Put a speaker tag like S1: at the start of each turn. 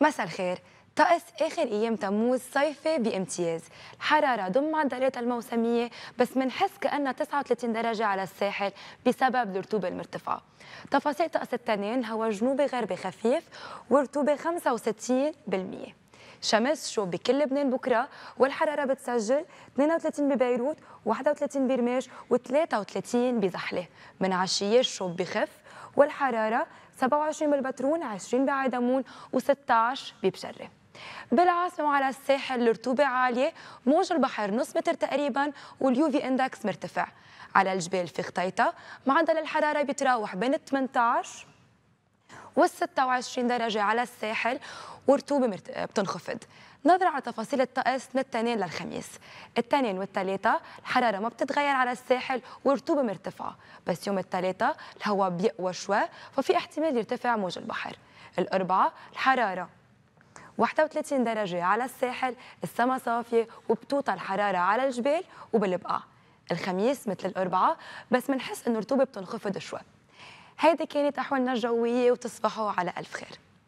S1: مساء الخير. طقس آخر أيام تموز صيفي بامتياز. الحراره ضم معدلاتها الموسمية بس منحس كأنها 39 درجة على الساحل بسبب الرطوبة المرتفعة. تفاصيل طقس التنين هوا جنوبي غربي خفيف ورطوبة 65% شمس شو بكل لبنان بكرة والحرارة بتسجل 32 ببيروت 31 برماج و33 بزحلة. من عشية الشوب بخف والحرارة 27 بالبترون 20 بعيدمون و16 ببشرة. بالعاصمة وعلى الساحل الرطوبة عالية موج البحر نص متر تقريبا واليوفي إندكس مرتفع. على الجبال في خطيطة معدل الحرارة بيتراوح بين 18 وال 26 درجة على الساحل ورطوبة بتنخفض. نظرة على تفاصيل الطقس من التنين للخميس. التنين والثلاثة الحرارة ما بتتغير على الساحل ورطوبة مرتفعة بس يوم الثلاثة الهواء بيقوى شوي ففي احتمال يرتفع موج البحر. الأربعة الحرارة. 31 درجة على الساحل السما صافية وبتوطى الحرارة على الجبال وبالبقع الخميس مثل الأربعة بس منحس إنه الرطوبة بتنخفض شوي. هيدي كانت أحوالنا الجوية وتصبحوا على ألف خير.